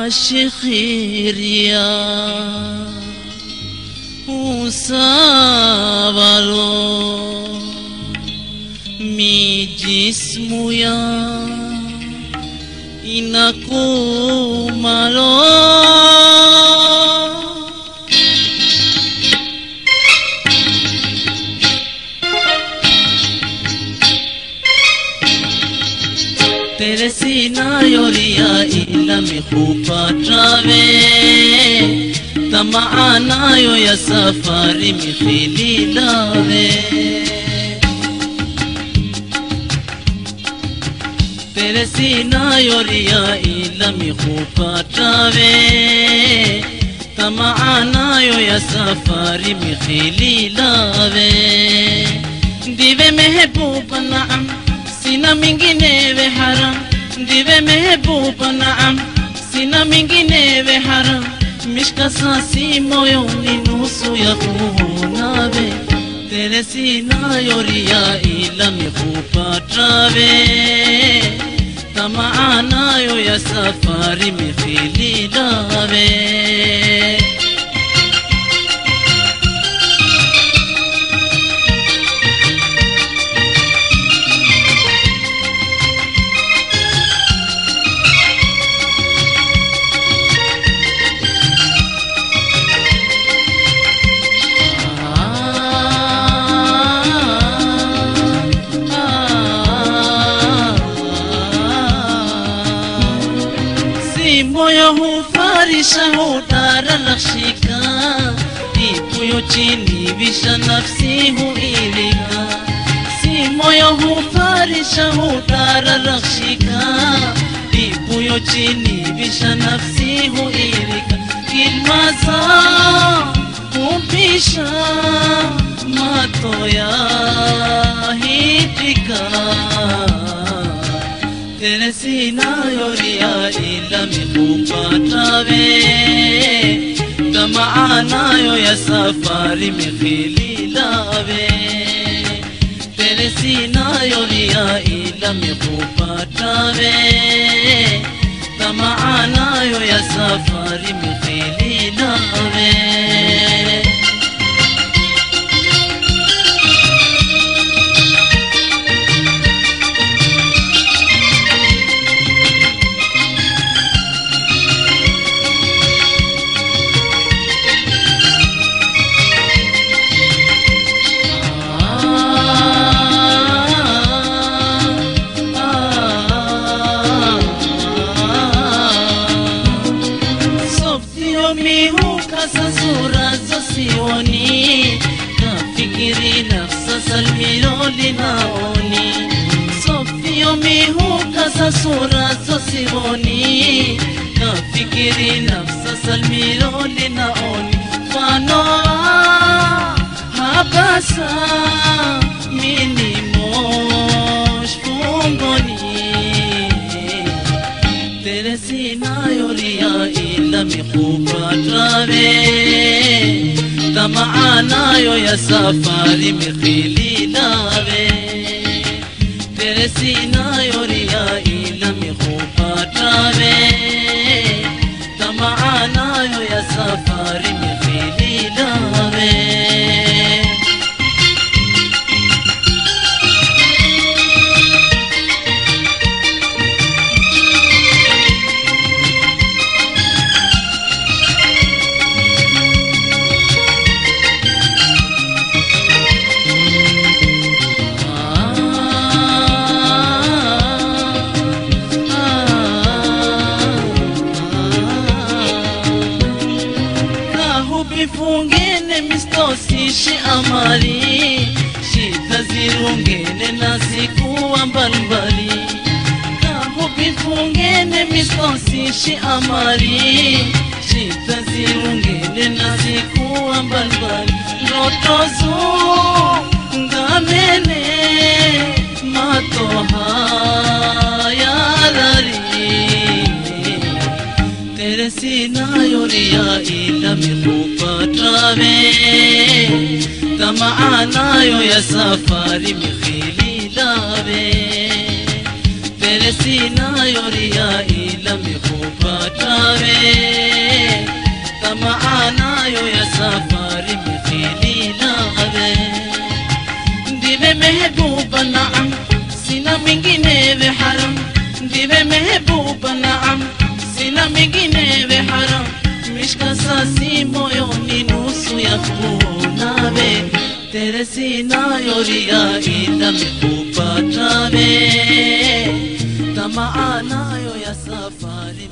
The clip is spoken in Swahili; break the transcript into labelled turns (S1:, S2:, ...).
S1: عاشقی ریا usavaro mi jismu ya inakumaro رسینا یوریا علم خوبا ٹراوے تمعانا یو یا سفاری می خیلی لاوے تیرے سینا یوریا علم خوبا ٹراوے تمعانا یو یا سفاری می خیلی لاوے دیوے محبوب نعم سینا منگینے وے حرام ndive mehbub naam sina minginewe haram mishka sasi moyoni nusu ya kuonawe tere sina yoria ila mikupatawe tamaanayo ya safari mithililawe Moyo hufarisa hutara nakshika Ikuyo chini visha nafsi huilika Si moyo hufarisha hutara nakshika Ikuyo chini visha nafsi huilika Kilmaza kumpisha mato hitika Tere sina ila mikupata we kama anayo ya safari mifililawe tele sinayo ria ila mikupata we kama anayo ya safari mifililawe Babiloni, Sofio mihuka za sura za Simoni, nafikiri nafsa salmironi naoni fanoa habasa mini fungoni. Teresi ila mikuba trawe ya safari mikhili. しないより mistosishi amali shita zirungene na sikuwa mbalimbali. Tabu bifungene mistosishi amali shita zirungene na sikuwa mbalimbali. Ndoto zungamene matoha sinayo mikupatawe tamaa nayo ya safari mikhililawe tere sinayo ria ila mikupatawe tamaa nayo ya safari mikhililawe ndive mehebuba naam sina mwinginewe haram ndive mehebuba naam Kila menginewe haram. Mishka sasi moyoni nusu ya kuonawe Tere sina yoria ina mikupatawe Tamaa nayo ya safari.